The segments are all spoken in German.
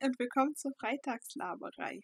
und willkommen zur Freitagslaberei.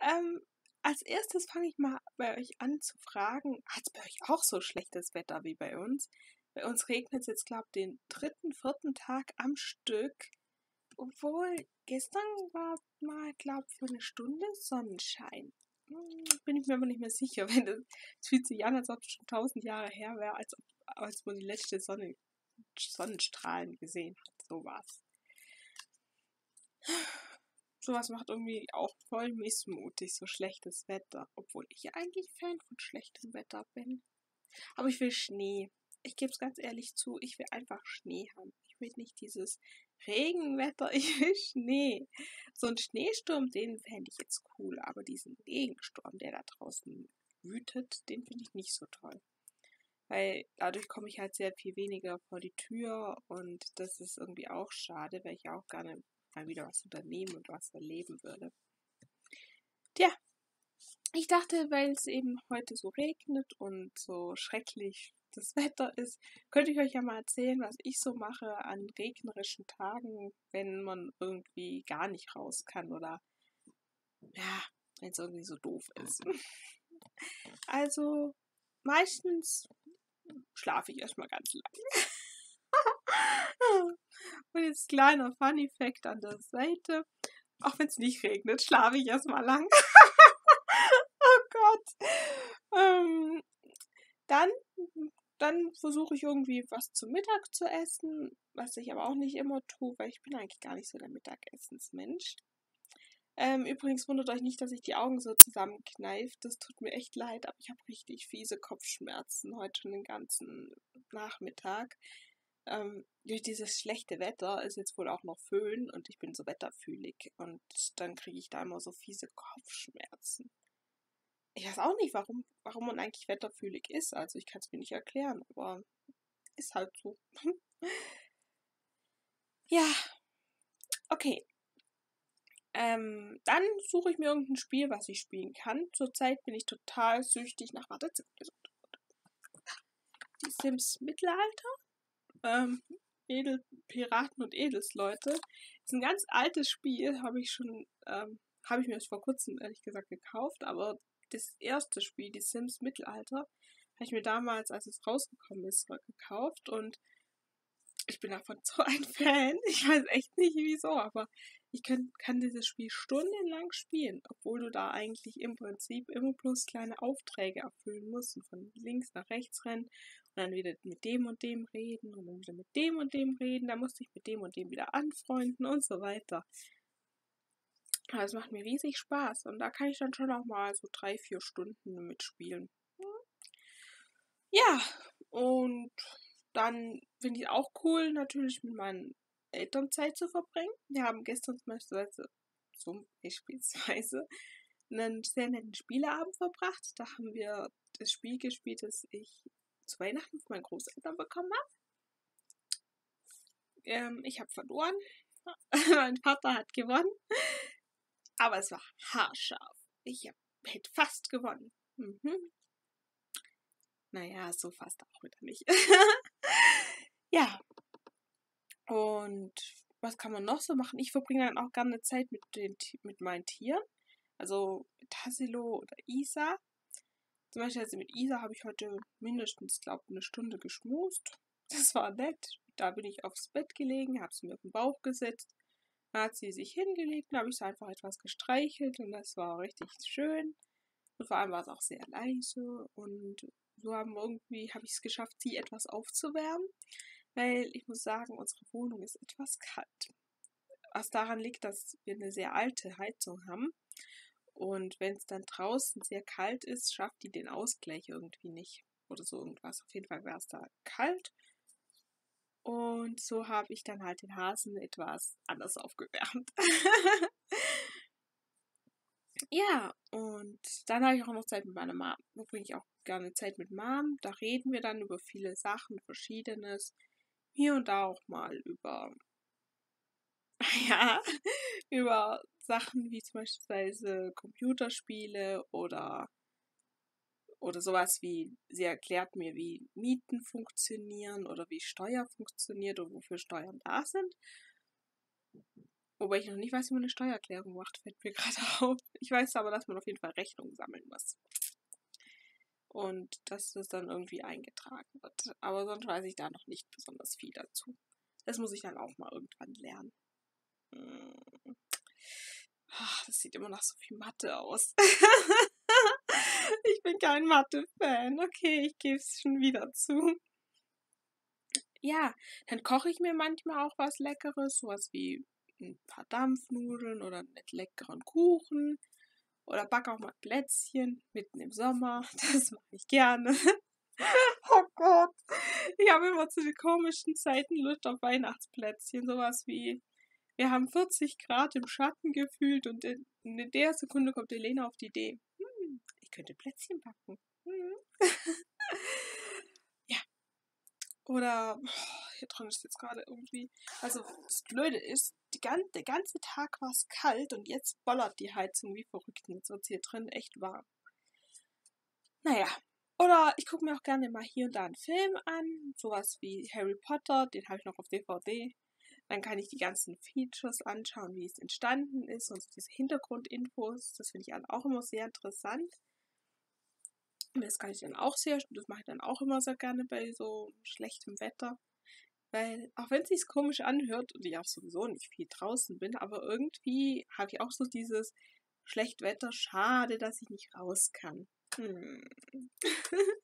Ähm, als erstes fange ich mal bei euch an zu fragen, hat es bei euch auch so schlechtes Wetter wie bei uns? Bei uns regnet es jetzt, glaube ich, den dritten, vierten Tag am Stück. Obwohl, gestern war mal, glaube ich, für eine Stunde Sonnenschein. Hm, bin ich mir aber nicht mehr sicher. Es fühlt sich an, als ob es schon tausend Jahre her wäre, als, als man die letzte Sonne, Sonnenstrahlen gesehen hat. So war's. Sowas macht irgendwie auch voll missmutig, so schlechtes Wetter. Obwohl ich eigentlich Fan von schlechtem Wetter bin. Aber ich will Schnee. Ich gebe es ganz ehrlich zu, ich will einfach Schnee haben. Ich will nicht dieses Regenwetter, ich will Schnee. So ein Schneesturm, den fände ich jetzt cool. Aber diesen Regensturm, der da draußen wütet, den finde ich nicht so toll. Weil dadurch komme ich halt sehr viel weniger vor die Tür und das ist irgendwie auch schade, weil ich auch gerne mal wieder was unternehmen und was erleben würde. Tja, ich dachte, weil es eben heute so regnet und so schrecklich das Wetter ist, könnte ich euch ja mal erzählen, was ich so mache an regnerischen Tagen, wenn man irgendwie gar nicht raus kann oder ja, wenn es irgendwie so doof ist. Also meistens schlafe ich erstmal ganz lang. Und jetzt kleiner Funny Fact an der Seite. Auch wenn es nicht regnet, schlafe ich erstmal lang. oh Gott. Ähm, dann dann versuche ich irgendwie was zum Mittag zu essen, was ich aber auch nicht immer tue, weil ich bin eigentlich gar nicht so der Mittagessensmensch. Ähm, übrigens wundert euch nicht, dass ich die Augen so zusammenkneife. Das tut mir echt leid, aber ich habe richtig fiese Kopfschmerzen heute schon den ganzen Nachmittag. Ähm, durch dieses schlechte Wetter ist jetzt wohl auch noch Föhn und ich bin so wetterfühlig und dann kriege ich da immer so fiese Kopfschmerzen. Ich weiß auch nicht, warum, warum man eigentlich wetterfühlig ist. Also ich kann es mir nicht erklären, aber ist halt so. ja, okay. Ähm, dann suche ich mir irgendein Spiel, was ich spielen kann. Zurzeit bin ich total süchtig nach. Warte, die Sims Mittelalter ähm, Edel Piraten und Edelsleute. Ist ein ganz altes Spiel, habe ich schon, ähm, habe ich mir vor kurzem ehrlich gesagt gekauft, aber das erste Spiel, die Sims Mittelalter, habe ich mir damals, als es rausgekommen ist, gekauft und ich bin davon so ein Fan. Ich weiß echt nicht wieso, aber ich kann, kann dieses Spiel stundenlang spielen, obwohl du da eigentlich im Prinzip immer bloß kleine Aufträge erfüllen musst und von links nach rechts rennen dann wieder mit dem und dem reden und dann wieder mit dem und dem reden. Da musste ich mit dem und dem wieder anfreunden und so weiter. Aber es macht mir riesig Spaß und da kann ich dann schon auch mal so drei, vier Stunden mitspielen. Ja, und dann finde ich auch cool, natürlich mit meinen Elternzeit zu verbringen. Wir haben gestern zum Beispiel, zum beispielsweise einen sehr netten Spieleabend verbracht. Da haben wir das Spiel gespielt, das ich zu Weihnachten von meinen Großeltern bekommen habe. Ähm, ich habe verloren. mein Vater hat gewonnen. Aber es war haarscharf. Ich hätte fast gewonnen. Mhm. Naja, so fast auch wieder nicht. ja, und was kann man noch so machen? Ich verbringe dann auch gerne Zeit mit, den, mit meinen Tieren. Also mit Tassilo oder Isa. Zum Beispiel also mit Isa habe ich heute mindestens, glaube ich, eine Stunde geschmust. Das war nett. Da bin ich aufs Bett gelegen, habe sie mir auf den Bauch gesetzt. Dann hat sie sich hingelegt, dann habe ich sie einfach etwas gestreichelt und das war richtig schön. Und vor allem war es auch sehr leise und so haben irgendwie, habe ich es geschafft, sie etwas aufzuwärmen weil ich muss sagen, unsere Wohnung ist etwas kalt. Was daran liegt, dass wir eine sehr alte Heizung haben. Und wenn es dann draußen sehr kalt ist, schafft die den Ausgleich irgendwie nicht. Oder so irgendwas. Auf jeden Fall wäre es da kalt. Und so habe ich dann halt den Hasen etwas anders aufgewärmt. ja, und dann habe ich auch noch Zeit mit meiner Mom. Da bringe ich auch gerne Zeit mit Mom. Da reden wir dann über viele Sachen, Verschiedenes hier und da auch mal über, ja, über Sachen wie zum Beispiel Computerspiele oder, oder sowas wie, sie erklärt mir, wie Mieten funktionieren oder wie Steuer funktioniert und wofür Steuern da sind. Wobei ich noch nicht weiß, wie man eine Steuererklärung macht, fällt mir gerade auf. Ich weiß aber, dass man auf jeden Fall Rechnungen sammeln muss. Und dass das dann irgendwie eingetragen wird. Aber sonst weiß ich da noch nicht besonders viel dazu. Das muss ich dann auch mal irgendwann lernen. Hm. Ach, das sieht immer nach so viel Mathe aus. ich bin kein Mathe-Fan. Okay, ich gebe es schon wieder zu. Ja, dann koche ich mir manchmal auch was Leckeres, sowas wie ein paar Dampfnudeln oder einen leckeren Kuchen oder backe auch mal Plätzchen mitten im Sommer. Das mache ich gerne. oh Gott. Ich habe immer zu den komischen Zeiten Lust auf Weihnachtsplätzchen. Sowas wie, wir haben 40 Grad im Schatten gefühlt und in, in der Sekunde kommt Elena auf die Idee, hm, ich könnte Plätzchen backen. Hm. ja. Oder, oh, hier drin ist jetzt gerade irgendwie, also das Blöde ist, die gan der ganze Tag war es kalt und jetzt bollert die Heizung wie verrückt. Und jetzt wird es hier drin echt warm. Naja, oder ich gucke mir auch gerne mal hier und da einen Film an. Sowas wie Harry Potter, den habe ich noch auf DVD. Dann kann ich die ganzen Features anschauen, wie es entstanden ist und diese Hintergrundinfos. Das finde ich auch immer sehr interessant. Das kann ich dann auch sehr, das mache ich dann auch immer sehr gerne bei so schlechtem Wetter. Weil, auch wenn es sich komisch anhört und ich auch sowieso nicht viel draußen bin, aber irgendwie habe ich auch so dieses schlecht Wetter, schade, dass ich nicht raus kann. Hm.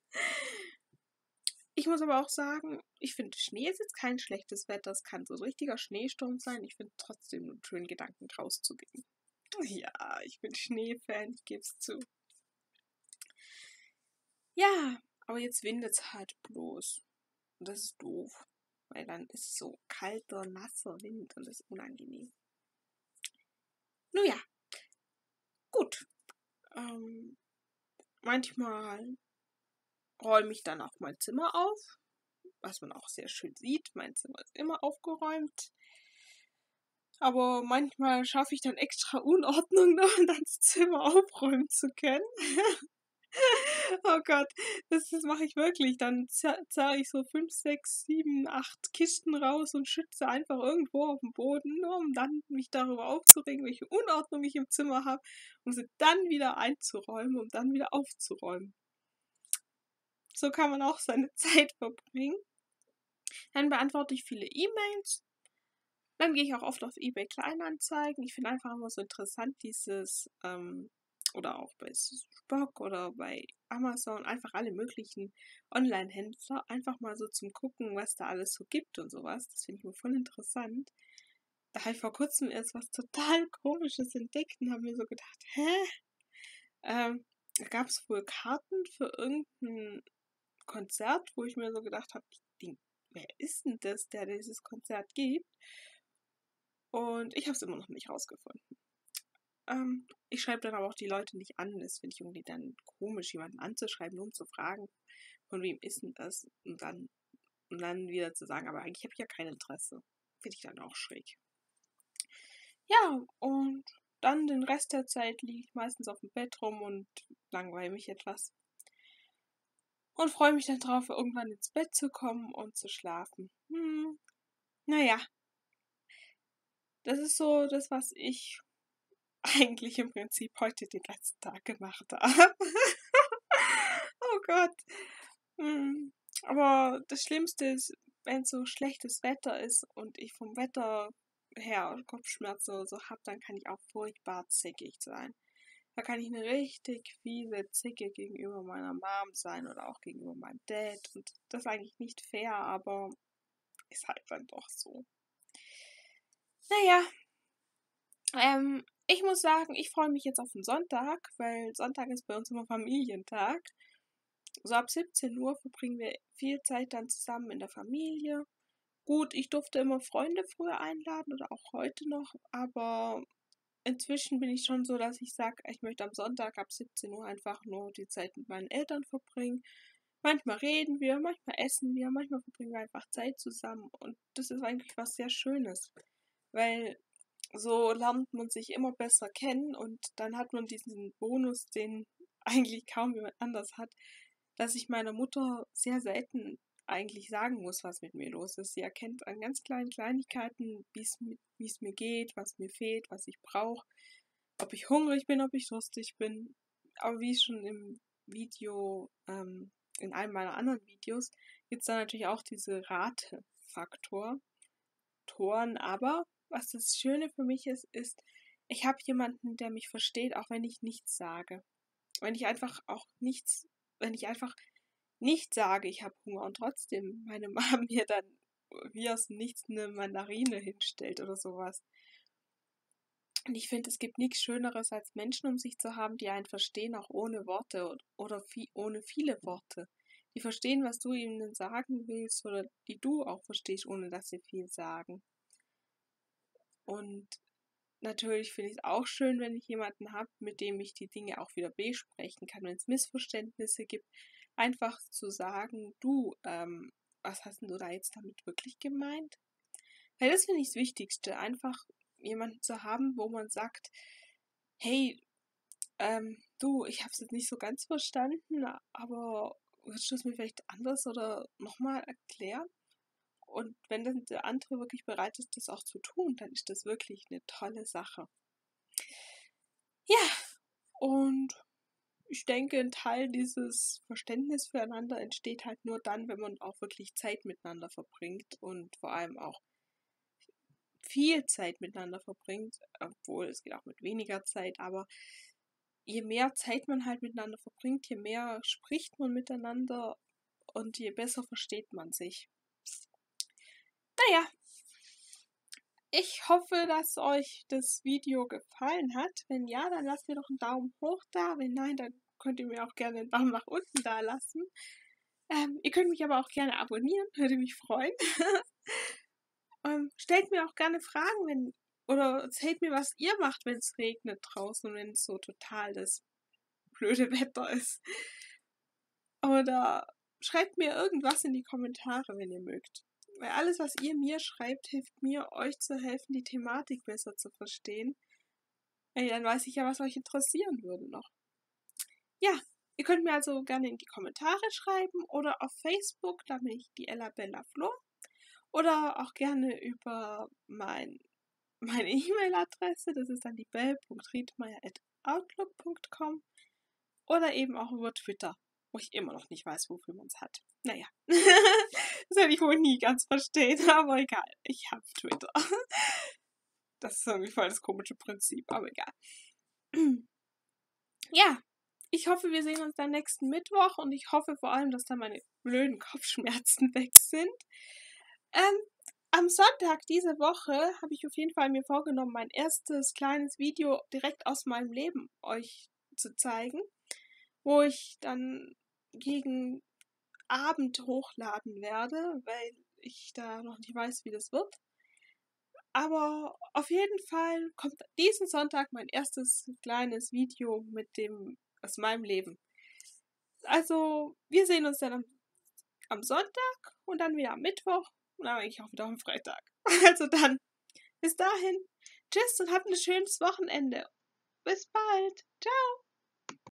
ich muss aber auch sagen, ich finde, Schnee ist jetzt kein schlechtes Wetter. Es kann so ein richtiger Schneesturm sein. Ich finde trotzdem einen schönen Gedanken rauszugehen. Ja, ich bin Schneefan, ich gebe es zu. Ja, aber jetzt windet es halt bloß. Und das ist doof weil dann ist so kalter, nasser Wind und das ist unangenehm. Nun ja, gut. Ähm, manchmal räume ich dann auch mein Zimmer auf, was man auch sehr schön sieht. Mein Zimmer ist immer aufgeräumt. Aber manchmal schaffe ich dann extra Unordnung um das Zimmer aufräumen zu können. Oh Gott, das, das mache ich wirklich. Dann zerre ich so 5, 6, 7, 8 Kisten raus und schütze einfach irgendwo auf dem Boden, nur um dann mich darüber aufzuregen, welche Unordnung ich im Zimmer habe, um sie dann wieder einzuräumen, um dann wieder aufzuräumen. So kann man auch seine Zeit verbringen. Dann beantworte ich viele E-Mails. Dann gehe ich auch oft auf eBay Kleinanzeigen. Ich finde einfach immer so interessant, dieses ähm, oder auch bei Spock oder bei Amazon, einfach alle möglichen Online-Händler, einfach mal so zum Gucken, was da alles so gibt und sowas. Das finde ich mir voll interessant. Da habe ich vor kurzem erst was total Komisches entdeckt und habe mir so gedacht, hä? Ähm, da gab es wohl Karten für irgendein Konzert, wo ich mir so gedacht habe, wer ist denn das, der dieses Konzert gibt? Und ich habe es immer noch nicht rausgefunden. Ähm, ich schreibe dann aber auch die Leute nicht an. Das finde ich irgendwie dann komisch, jemanden anzuschreiben, nur um zu fragen, von wem ist denn das? Und dann, und dann wieder zu sagen, aber eigentlich habe ich ja kein Interesse. Finde ich dann auch schräg. Ja, und dann den Rest der Zeit liege ich meistens auf dem Bett rum und langweile mich etwas. Und freue mich dann drauf, irgendwann ins Bett zu kommen und zu schlafen. Hm. Naja. Das ist so das, was ich eigentlich im Prinzip heute den letzten Tag gemacht habe. oh Gott. Hm. Aber das Schlimmste ist, wenn so schlechtes Wetter ist und ich vom Wetter her Kopfschmerzen oder so habe, dann kann ich auch furchtbar zickig sein. Da kann ich eine richtig fiese Zicke gegenüber meiner Mom sein oder auch gegenüber meinem Dad. Und das ist eigentlich nicht fair, aber ist halt dann doch so. Naja, ähm, ich muss sagen, ich freue mich jetzt auf den Sonntag, weil Sonntag ist bei uns immer Familientag. So ab 17 Uhr verbringen wir viel Zeit dann zusammen in der Familie. Gut, ich durfte immer Freunde früher einladen oder auch heute noch, aber inzwischen bin ich schon so, dass ich sage, ich möchte am Sonntag ab 17 Uhr einfach nur die Zeit mit meinen Eltern verbringen. Manchmal reden wir, manchmal essen wir, manchmal verbringen wir einfach Zeit zusammen und das ist eigentlich was sehr Schönes, weil so lernt man sich immer besser kennen und dann hat man diesen Bonus, den eigentlich kaum jemand anders hat, dass ich meiner Mutter sehr selten eigentlich sagen muss, was mit mir los ist. Sie erkennt an ganz kleinen Kleinigkeiten, wie es mir geht, was mir fehlt, was ich brauche, ob ich hungrig bin, ob ich durstig bin. Aber wie schon im Video, ähm, in einem meiner anderen Videos, gibt es da natürlich auch diese Ratefaktor. Toren, aber was das Schöne für mich ist, ist, ich habe jemanden, der mich versteht, auch wenn ich nichts sage. Wenn ich einfach auch nichts, wenn ich einfach nicht sage, ich habe Hunger und trotzdem meine Mama mir dann wie aus Nichts eine Mandarine hinstellt oder sowas. Und ich finde, es gibt nichts Schöneres, als Menschen um sich zu haben, die einen verstehen, auch ohne Worte oder viel, ohne viele Worte. Die verstehen, was du ihnen sagen willst oder die du auch verstehst, ohne dass sie viel sagen. Und natürlich finde ich es auch schön, wenn ich jemanden habe, mit dem ich die Dinge auch wieder besprechen kann, wenn es Missverständnisse gibt, einfach zu sagen, du, ähm, was hast denn du da jetzt damit wirklich gemeint? Weil das finde ich das Wichtigste, einfach jemanden zu haben, wo man sagt, hey, ähm, du, ich habe es jetzt nicht so ganz verstanden, aber würdest du es mir vielleicht anders oder nochmal erklären? Und wenn dann der andere wirklich bereit ist, das auch zu tun, dann ist das wirklich eine tolle Sache. Ja, und ich denke, ein Teil dieses Verständnis füreinander entsteht halt nur dann, wenn man auch wirklich Zeit miteinander verbringt und vor allem auch viel Zeit miteinander verbringt, obwohl es geht auch mit weniger Zeit, aber je mehr Zeit man halt miteinander verbringt, je mehr spricht man miteinander und je besser versteht man sich. Naja, ich hoffe, dass euch das Video gefallen hat. Wenn ja, dann lasst mir doch einen Daumen hoch da. Wenn nein, dann könnt ihr mir auch gerne einen Daumen nach unten da lassen. Ähm, ihr könnt mich aber auch gerne abonnieren, würde mich freuen. ähm, stellt mir auch gerne Fragen, wenn oder erzählt mir, was ihr macht, wenn es regnet draußen und wenn es so total das blöde Wetter ist. Oder schreibt mir irgendwas in die Kommentare, wenn ihr mögt. Weil alles, was ihr mir schreibt, hilft mir, euch zu helfen, die Thematik besser zu verstehen. Ey, dann weiß ich ja, was euch interessieren würde noch. Ja, ihr könnt mir also gerne in die Kommentare schreiben oder auf Facebook, da bin ich die Ella Bella Flo. Oder auch gerne über mein, meine E-Mail-Adresse, das ist dann die bell.riedmeier.outlook.com oder eben auch über Twitter, wo ich immer noch nicht weiß, wofür man es hat. Naja, das werde ich wohl nie ganz verstehen, aber egal, ich habe Twitter. Das ist irgendwie voll das komische Prinzip, aber egal. Ja, ich hoffe, wir sehen uns dann nächsten Mittwoch und ich hoffe vor allem, dass da meine blöden Kopfschmerzen weg sind. Ähm, am Sonntag diese Woche habe ich auf jeden Fall mir vorgenommen, mein erstes kleines Video direkt aus meinem Leben euch zu zeigen, wo ich dann gegen Abend hochladen werde, weil ich da noch nicht weiß, wie das wird. Aber auf jeden Fall kommt diesen Sonntag mein erstes kleines Video mit dem aus meinem Leben. Also, wir sehen uns dann am, am Sonntag und dann wieder am Mittwoch und dann eigentlich auch wieder am Freitag. Also dann, bis dahin, tschüss und habt ein schönes Wochenende. Bis bald. Ciao.